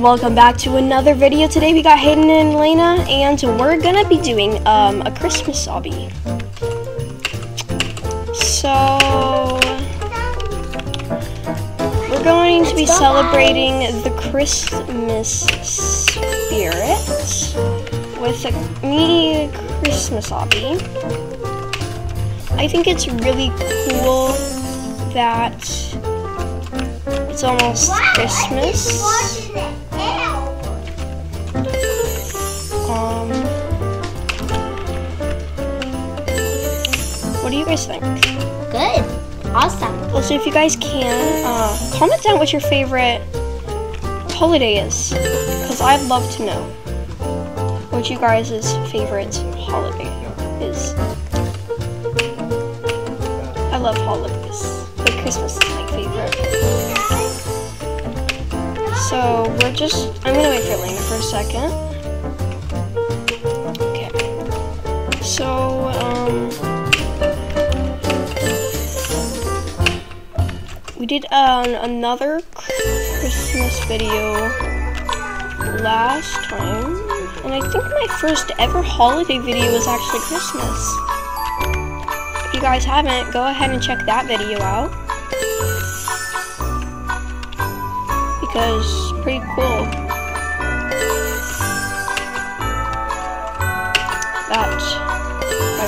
welcome back to another video. Today we got Hayden and Elena, and we're gonna be doing um, a Christmas obby. So we're going to be celebrating the Christmas spirit with a mini Christmas obby. I think it's really cool that it's almost Christmas. Um, what do you guys think? Good. Awesome. Also, if you guys can, uh, comment down what your favorite holiday is, because I'd love to know what you guys' favorite holiday is. I love holidays, but Christmas is my favorite. So we're just, I'm gonna wait for Elena for a second. So, um, we did uh, another Christmas video last time, and I think my first ever holiday video was actually Christmas. If you guys haven't, go ahead and check that video out. Because pretty cool.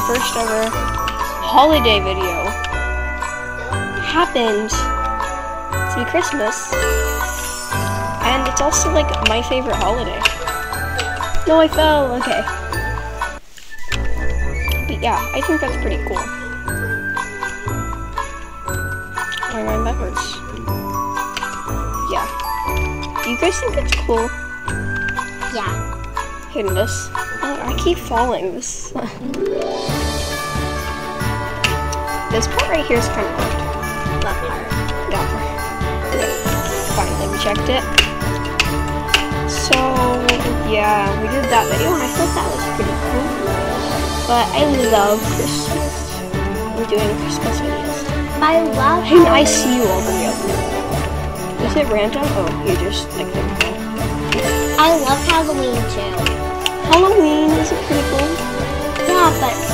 First ever holiday video happened to be Christmas. And it's also like my favorite holiday. No, I fell. Okay. But yeah, I think that's pretty cool. Mind that hurts. Yeah. Do you guys think it's cool? Yeah. Hitting this. Oh, I keep falling. This. this part right here is kind of hard. Love part. Yeah. Okay. Finally, we checked it. So, yeah, we did that video and I thought that was pretty cool. But I love Christmas. I'm doing Christmas videos. I love And I see you all the way. Is it random? Oh, you just like. I love Halloween too. Halloween is pretty cool? Yeah, but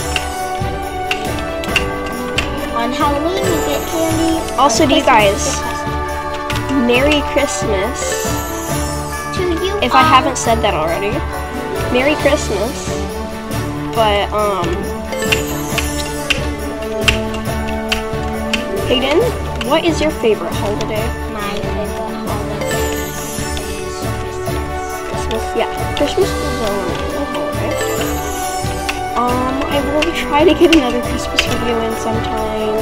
on Halloween you get candy. Also, do you guys- Merry Christmas. To you If I haven't said that already. Merry Christmas. But, um. Hayden, what is your favorite holiday? My favorite holiday is Christmas. Christmas, yeah. Christmas is a holiday. Um, I will try to get another Christmas video in sometime.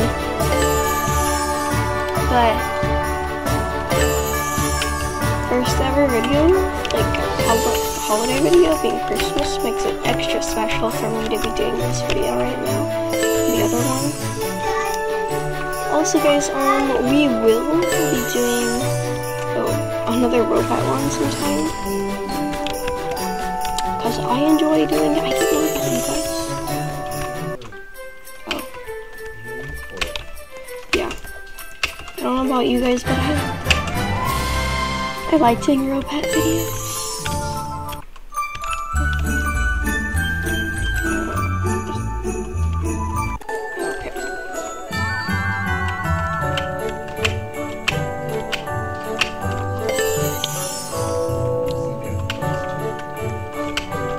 But first ever video, like hol- holiday video being Christmas makes it extra special for me to be doing this video right now. The other one. Also guys, um, we will be doing oh, another robot one sometime. Because I enjoy doing it. I don't about you guys, but I, I like doing robot videos. Okay.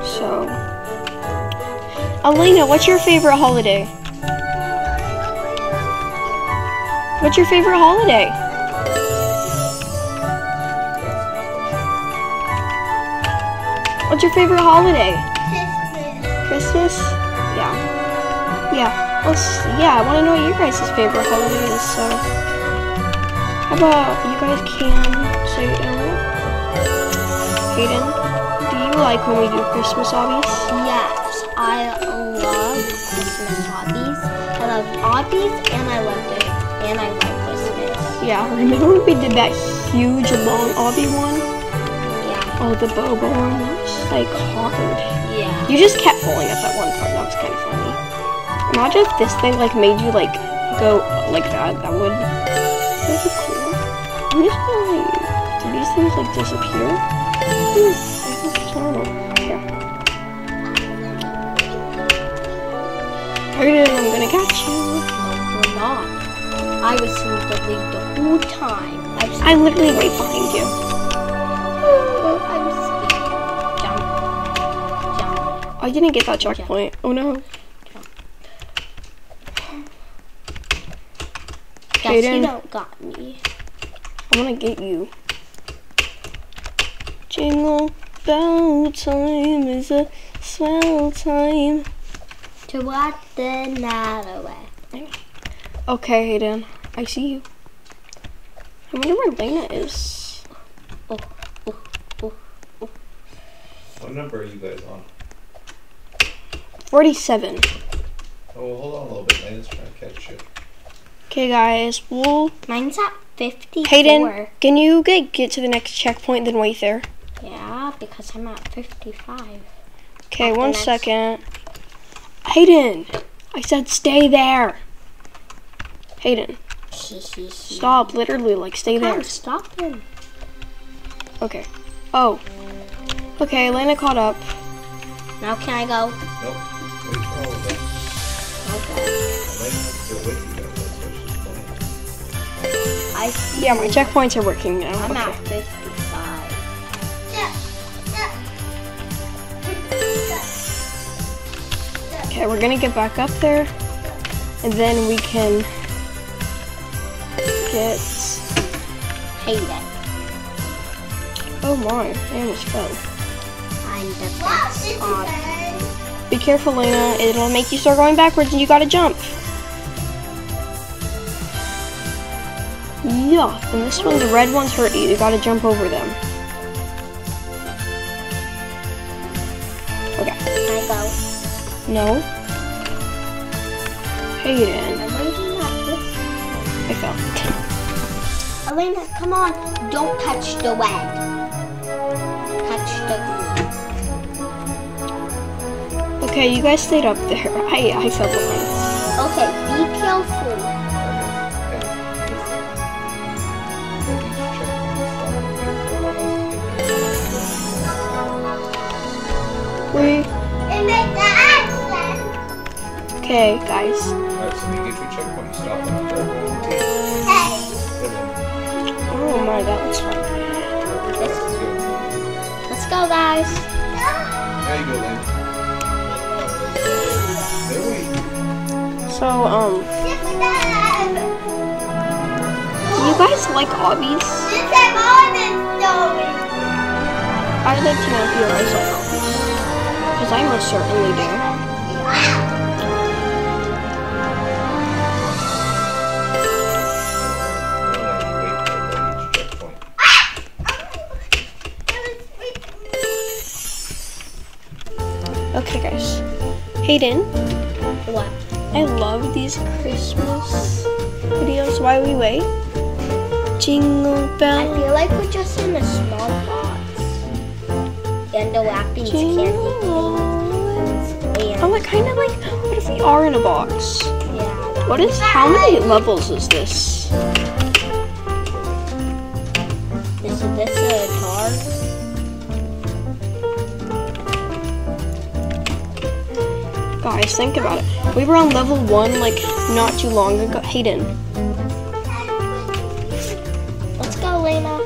So, Elena, what's your favorite holiday? What's your favorite holiday? What's your favorite holiday? Christmas? Christmas? Yeah. Yeah. Let's, yeah, I want to know what your guys' favorite holiday is, so. How about you guys can say, um, Hayden, do you like when we do Christmas obbies? Yes, I love Christmas hobbies. I love hobbies and I love it. And I Christmas. Yeah, remember when we did that huge long obby one? Yeah. Oh, the bobo one? That was like hard. Yeah. You just kept falling at that one part. That was kind of funny. Imagine if this thing like made you like go like that. That would. That would be cool. I'm just gonna like. Do these things like disappear? Hmm, I think it's normal. Here. Hayden, I'm gonna catch you. We're not. I was in the lead the whole time. I I'm literally right behind you. Oh, I was scared. Jump. Jump. I didn't get that checkpoint. Oh no. Guess you don't got me. I wanna get you. Jingle bell time is a swell time. To walk the night away. Okay, Hayden. I see you. I wonder where Lena is. Oh, oh, oh. What number are you guys on? 47. Oh, hold on a little bit. Lena's trying to catch you. Okay, guys. We'll. Mine's at 54. Hayden, can you get, get to the next checkpoint, then wait there? Yeah, because I'm at 55. Okay, one second. the one next- second. Hayden! I said stay there! Hayden, Stop. stop. Literally, like, stay there. Can't stop him. Okay. Oh. Okay, Lena caught up. Now can I go? Nope. Wait for all of them. Okay. Lena's still with you guys. That's what she's playing. I see. Yeah, my checkpoints are working now. I'm at 55. Okay, we're gonna get back up there, and then we can get. Hate it. Oh my, I almost fell. I'm the best. Aw, Be careful, Luna. It'll make you start going backwards, and you gotta jump. Yeah, and this one, the red ones hurt you. You gotta jump over them. Okay. Can I go? No. Hayden. I fell. Elena, come on. Don't touch the web. Touch the glue. Okay, you guys stayed up there. I I fell behind. Okay, be careful. We. Okay, guys. So, um, do you guys like obbies? I'd like to know if you guys like obbies. Because I most certainly do. Okay, guys. Hayden? I love these Christmas videos. Why we wait? Jingle bell. I feel like we're just in a small box. And the wrapping's candy Jingle. things. Oh, it kind of like, what if we are in a box? Yeah. What is, how many levels is this? This is this a car? Guys, think about it. We were on level one like not too long ago. Hayden, Let's go, Lena.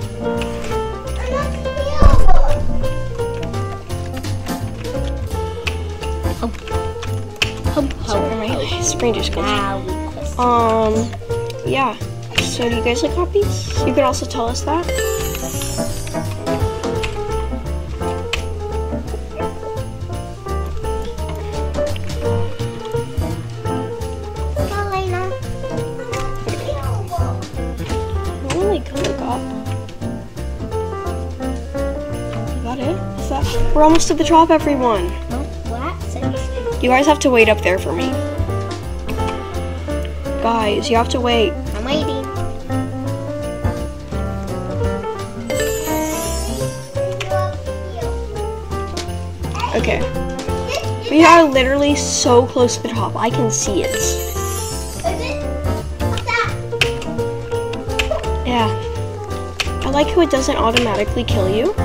Hum, sorry, my screen just goes. Now we quest. Um, yeah. So do you guys like copies? You could also tell us that. That it? Is that? We're almost to the top, everyone. No, what? Six. You guys have to wait up there for me. Guys, you have to wait. I'm waiting. Okay. We are literally so close to the top. I can see it. Yeah. I like how it doesn't automatically kill you.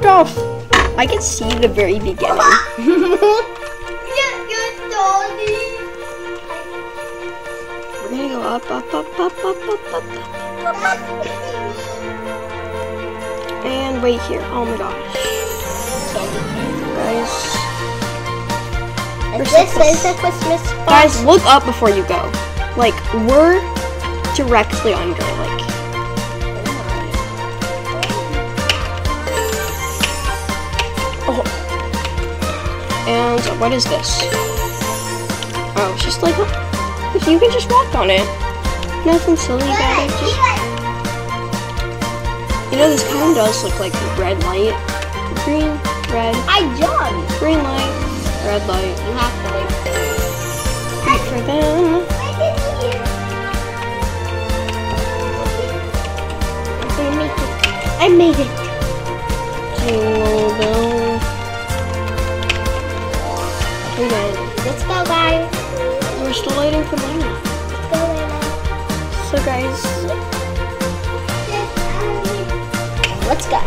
Jumped off. I can see the very beginning. We're gonna go up, up, up, up, up, up, up, up. And wait here. Oh my gosh. Guys. And this is a Christmas box. Guys, look up before you go. Like, we're directly under. And what is this? Oh, it's just like, if you can just walk on it. Nothing silly about it. Just, you know, this kind of does look like red light. Green, red, I jumped. green light, red light. You have to wait. Wait for them. I made it. Jingle bell. Let's go, guys. we're still waiting for Lena. Let's go, Lena. So guys, Let's go.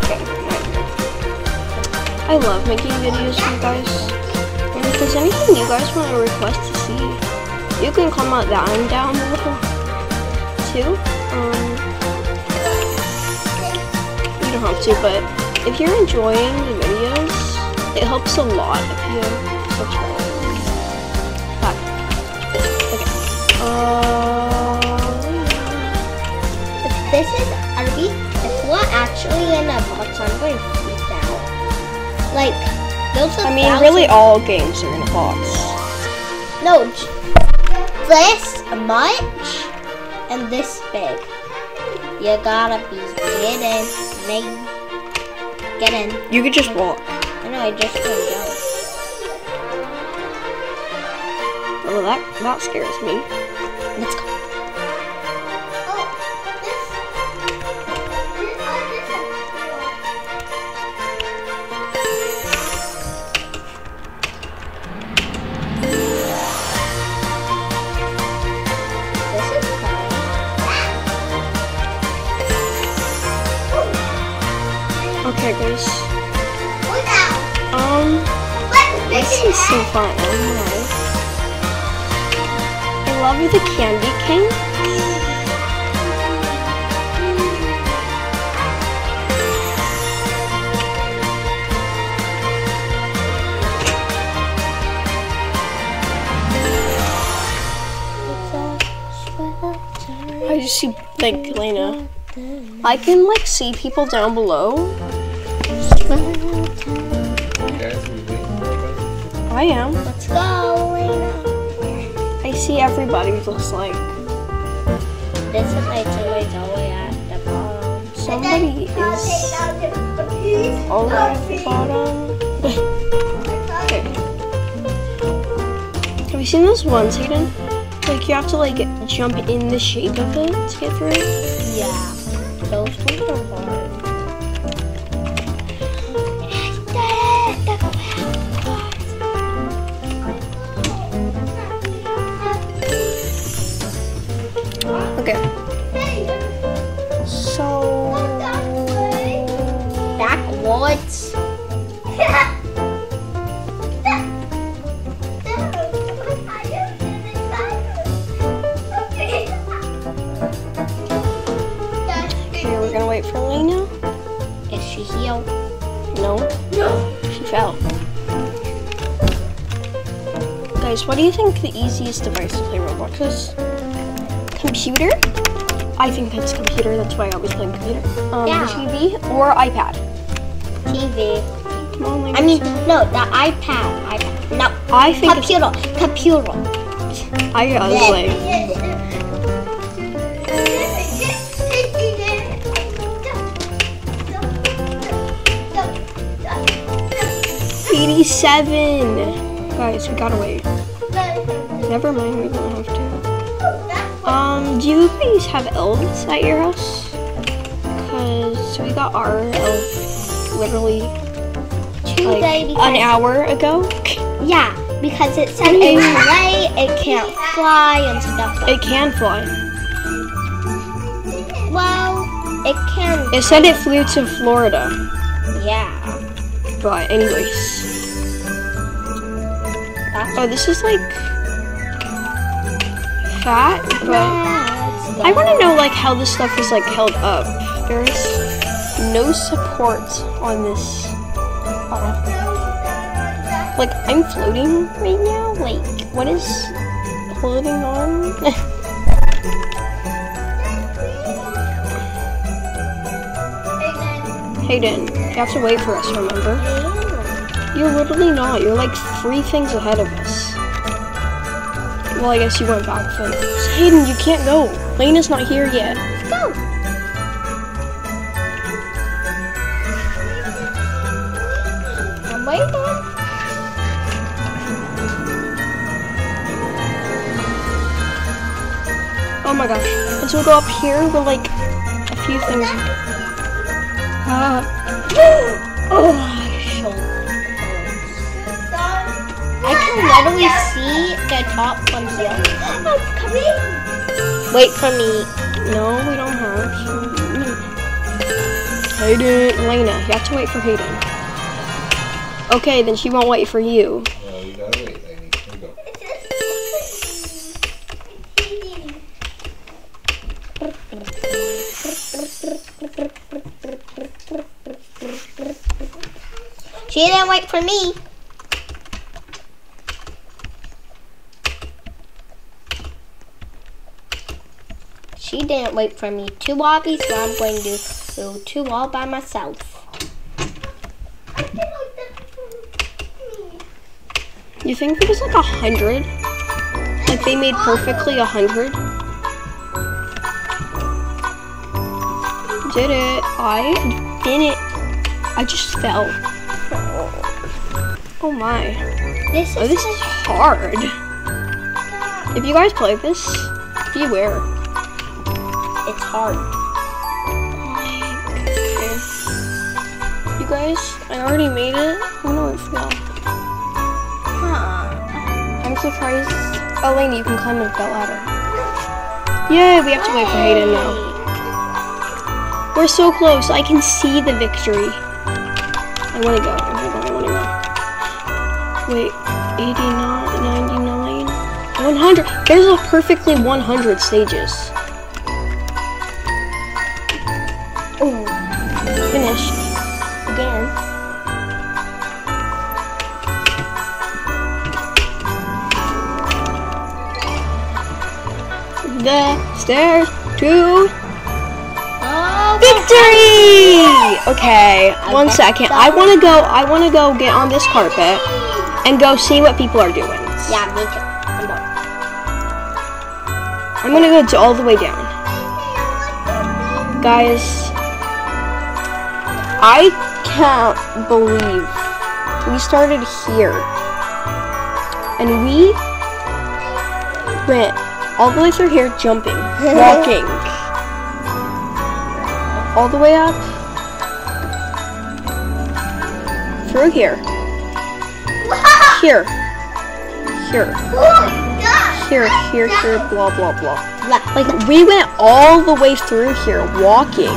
I love making videos for you guys. And if there's anything you guys want to request to see, you can comment that I'm down below too. Um, you don't have to, but if you're enjoying the videos, it helps a lot if you subscribe. This is Arby, if we're actually in a box, I'm going to freak out. Like, those are I mean, really, all games are in a box. No, this much and this big. You gotta be getting, me. Get in. You could just walk. I know, I just don't jump. Oh, that that scares me. Is so fun. I. I love the Candy King. I just see like Lena. I can like see people down below. Am. Let's go. I see everybody looks like This is my teammates all the way at the bottom. somebody is all the way at the bottom. Okay. Have you seen those ones, Hayden? Like you have to like jump in the shape of it to get through. Yeah, those ones are hard. Guys, what do you think the easiest device to play Roblox is? Computer? I think that's computer. That's why I always play computer. Um, Yeah. TV or iPad. TV. On, I mean, no, the iPad. iPad. No, I think computer. Computer. I, I was like, 87. Guys, we gotta wait. Never mind, we don't have to. Um, do you guys have elves at your house? Cause we got our elf literally like an hour ago. Yeah, because it said it's late, it can't fly and stuff like It can fly. Well, it can. It said it flew to Florida. Yeah. But anyways. That's Oh, this is like but I want to know like how this stuff is like held up. There's no support on this. Like I'm floating right now. Like what is floating on? Hayden, you have to wait for us. Remember? You're literally not. You're like three things ahead of us. Well, I guess you went back then. Hayden, you can't go. Lena's not here yet. Go. I'm waiting. Oh my gosh. Once we go up here, we're like a few things. Ah. oh, my shoulder. I can literally see the top from here. Oh, come in. Wait for me. No, we don't have. Hayden, Lena, you have to wait for Hayden. Okay, then she won't wait for you. Well, you gotta wait. Here go. She didn't wait for me. She didn't wait for me. Two obbies, so I'm going to do two all by myself. You think there was like a hundred? Like they made perfectly a hundred? Did it? I didn't. I just fell. Oh my. This Oh, this is hard. If you guys play this, beware. Hard. Okay. You guys, I already made it. Oh no, it fell. Huh. I'm surprised. Oh, Lainey, you can climb up that ladder. Yay, we have to wait for Hayden now. We're so close. I can see the victory. I want to go. I want to go. I want to go. Wait, 89, 99, 100. There's a perfectly 100 stages. Finished. Again. The stairs to Victory! Okay, one second. I want to go. I want to go get on this carpet and go see what people are doing. Yeah, me too. I'm gonna go all the way down, guys. I can't believe we started here. And we went all the way through here, jumping, walking, all the way up through here, here, here, oh here, here, here, blah, blah, blah. Like, we went all the way through here walking.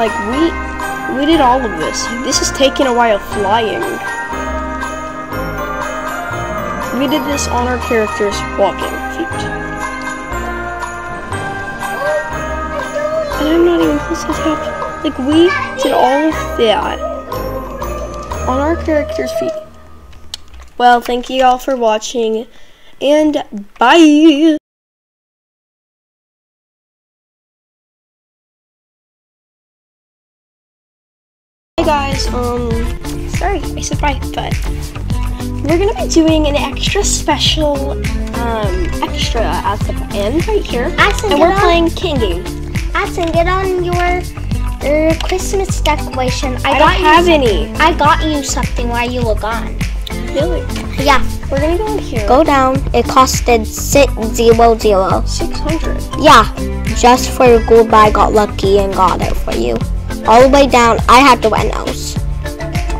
Like, we, we did all of this. This is taking a while flying. We did this on our character's walking feet. And I'm not even close to the top. Like, we did all of that on our character's feet. Well, thank you all for watching, and bye! Guys, um, sorry, I said bye, but we're gonna be doing an extra special, um, extra at the end right here. And we're on- playing King Game. Addison, get on your your Christmas decoration. I, I got don't have you. any. I got you something while you were gone. Really? Yeah, We're gonna go in here. go down. It costed six zero zero. 600. Yeah, just for your I got lucky and got it for you. All the way down, I had to win those.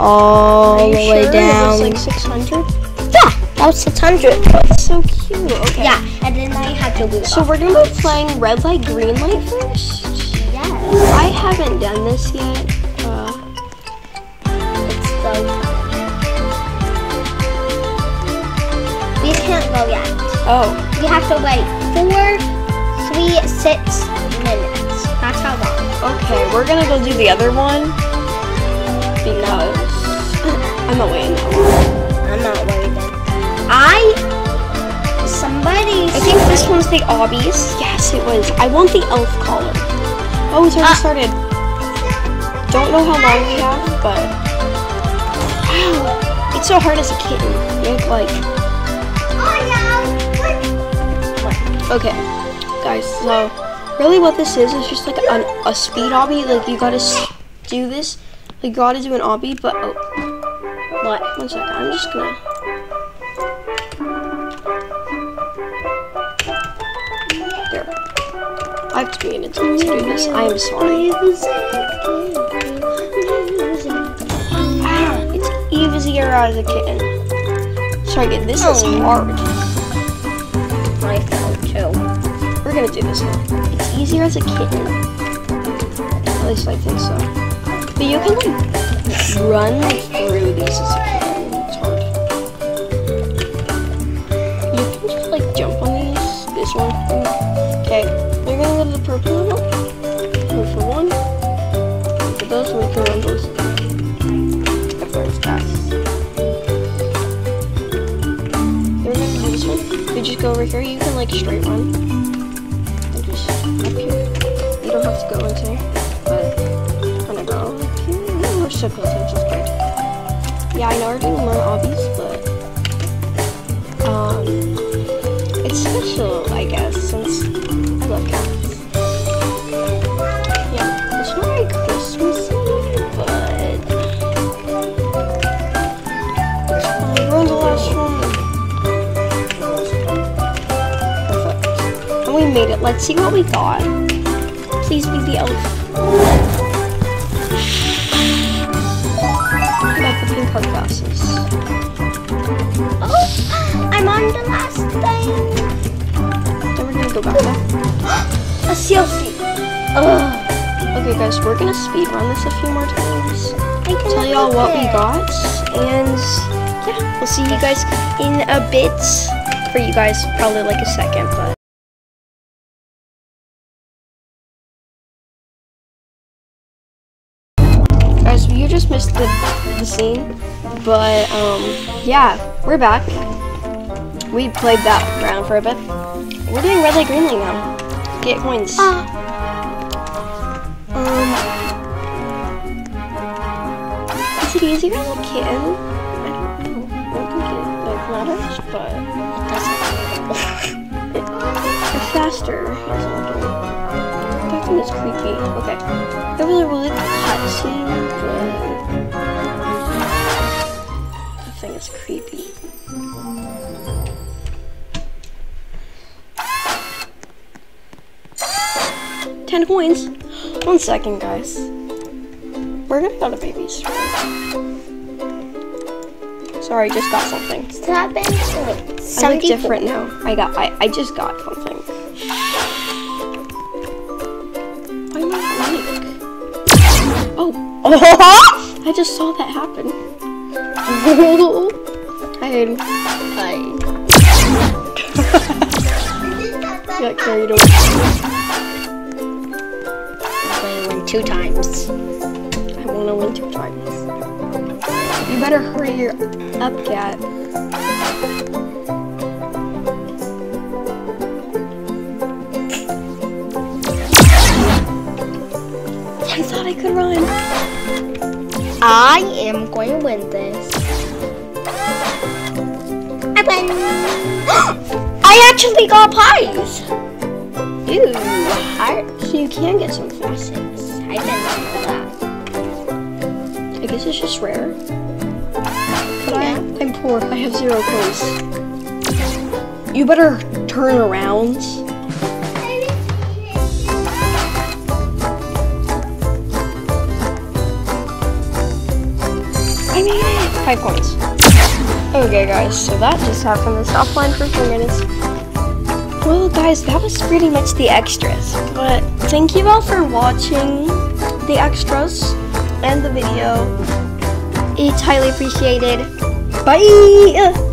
All the you way sure down. Was like 600? yeah, That was 600. That's so cute. Okay. Yeah, and then I had to lose. So we're gonna be playing red light, green light first. yes. I haven't done this yet. Uh, It's so We can't go yet. oh, We have to wait four, three, six minutes. That's how long. Okay. We're gonna go do the other one because I'm not waiting that long. I'm not then. I somebody I think this one's the obbies. Yes, it was. I want the elf collar. Oh, it's already Ah. started. Don't know how long we have, but wow, it's so hard as a kitten. You have like Okay, guys, so really what this is is just like an, a speed obby. Like you gotta s- do this, like you gotta do an obby, but oh, what? one second, I'm just gonna. There. I have to be an adult to do this. I am sorry. Ah, it's easier as a kitten. Sorry, kid, this is Oh. hard. I fell too. We're gonna do this now. Easier as a kitten. At least I think so. But you can like run through these as a kitten. It's hard. You can just like jump on these. This one. Okay. You're gonna go to the purple one. For one. For those. We can run those. At first pass. Do this one. You just go over here. You can like straight run. Go into, but kind of go here. Which is great. Yeah, I know we're doing more obbies, but um, it's special, I guess, since look, yeah, it's like but last one. Perfect. And we made it. Let's see what we got. Please be the elf. I got the pink heart glasses. Oh, I'm on the last thing. Then we're gonna go back there. A selfie. Ugh. Okay, guys, we're gonna speed run this a few more times. I can Tell y'all what we got, and yeah, we'll see you guys in a bit. For you guys, probably like a second, but. Scene, but um, yeah, we're back. We played that round for a bit. We're doing red light, green light now. Get coins. Ah. Um, is it easier as a kitten? I don't know. I don't think it like matters, but or faster as an adult. That thing is creepy. Okay, that was a really cutscene, but is creepy. Ten coins. One second, guys. We're gonna go to babies. Sorry, just got something. Seven points. I look different now. I got. I, I just got something. Why am I? Oh. Oh! I just saw that happen. Got carried away. only win two times. I want to win two times. You better hurry your up, cat. I thought I could run. I am going to win this. I. I actually got pies. Ew, heart. So you can get some fast. I didn't know that. I guess it's just rare. I, I'm poor. I have zero coins. You better turn around. I made it. Five coins. Okay, guys, so that just happened. The stop line for four minutes. Well, guys, that was pretty much the extras. But thank you all for watching the extras and the video. It's highly appreciated. Bye!